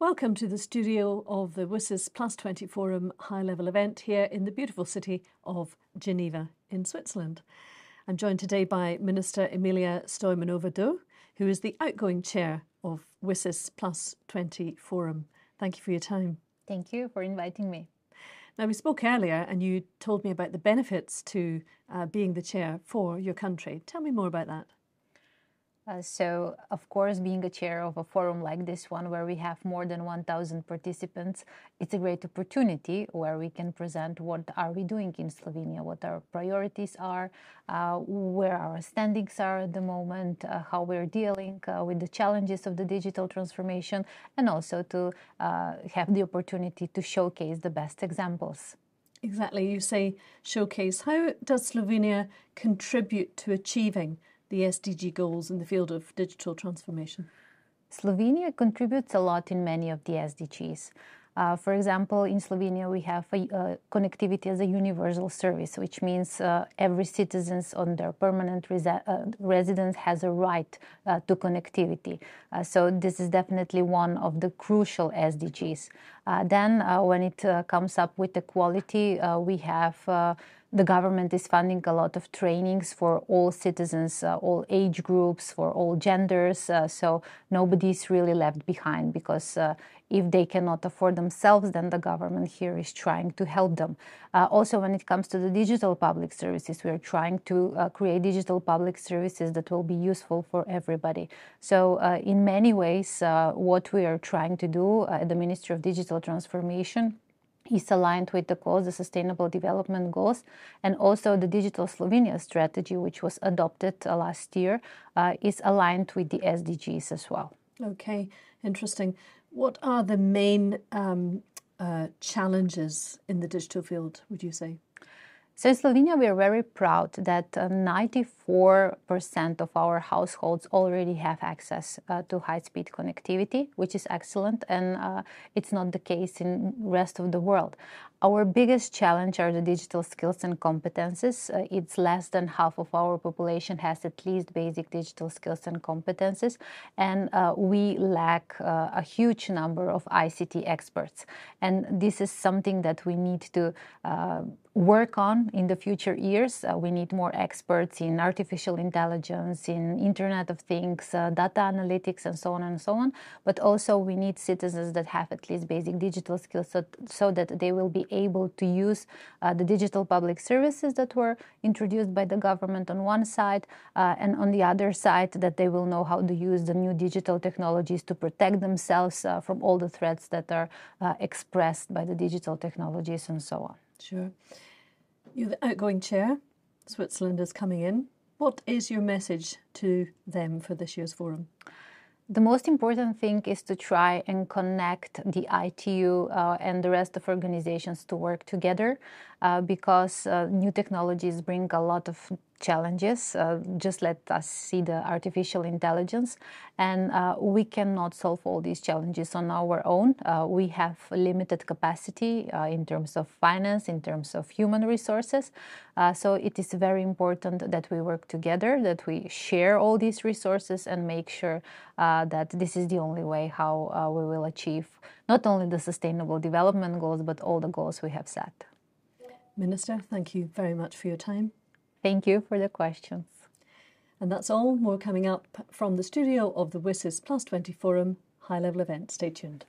Welcome to the studio of the WSIS Plus 20 Forum high level event here in the beautiful city of Geneva in Switzerland. I'm joined today by Minister Emilija Stojmenova Duh, who is the outgoing chair of WSIS Plus 20 Forum. Thank you for your time. Thank you for inviting me. Now, we spoke earlier and you told me about the benefits to uh, being the chair for your country. Tell me more about that. Uh, so, of course, being a chair of a forum like this one, where we have more than 1,000 participants, it's a great opportunity where we can present what are we doing in Slovenia, what our priorities are, uh, where our standings are at the moment, uh, how we're dealing uh, with the challenges of the digital transformation, and also to uh, have the opportunity to showcase the best examples. Exactly. You say showcase. How does Slovenia contribute to achieving the SDG goals in the field of digital transformation? Slovenia contributes a lot in many of the SDGs. Uh, for example, in Slovenia, we have a, uh, connectivity as a universal service, which means uh, every citizen on their permanent uh, residence has a right uh, to connectivity. So this is definitely one of the crucial SDGs. then, when it comes up with equality, we have the government is funding a lot of trainings for all citizens, uh, all age groups, for all genders. Uh, so nobody's really left behind because uh, if they cannot afford themselves, then the government here is trying to help them. Uh, also, when it comes to the digital public services, we are trying to uh, create digital public services that will be useful for everybody. So, uh, in many ways, what we are trying to do at the Ministry of Digital Transformation is aligned with the goals, the Sustainable Development Goals, and also the Digital Slovenia strategy, which was adopted uh, last year, uh, is aligned with the SDGs as well. Okay, interesting. What are the main um, uh, challenges in the digital field, would you say? So in Slovenia, we are very proud that 94% uh, of our households already have access uh, to high-speed connectivity, which is excellent, and uh, it's not the case in rest of the world. Our biggest challenge are the digital skills and competences. Uh, it's less than half of our population has at least basic digital skills and competences, and uh, we lack uh, a huge number of ICT experts. And this is something that we need to work on in the future years. Uh, we need more experts in artificial intelligence, in Internet of Things, uh, data analytics, and so on and so on. But also, we need citizens that have at least basic digital skills so, so that they will be able to use uh, the digital public services that were introduced by the government on one side, uh, and on the other side, that they will know how to use the new digital technologies to protect themselves uh, from all the threats that are uh, expressed by the digital technologies and so on. Sure. You're the outgoing chair. Switzerland is coming in. What is your message to them for this year's forum? The most important thing is to try and connect the ITU uh, and the rest of organizations to work together uh, because uh, new technologies bring a lot of challenges. Uh, just let us see the artificial intelligence. And uh, we cannot solve all these challenges on our own. Uh, we have limited capacity uh, in terms of finance, in terms of human resources. Uh, so it is very important that we work together, that we share all these resources and make sure uh, that this is the only way how we will achieve not only the sustainable development goals, but all the goals we have set. Minister, thank you very much for your time. Thank you for the questions. And that's all. More coming up from the studio of the WSIS Plus 20 Forum high level event. Stay tuned.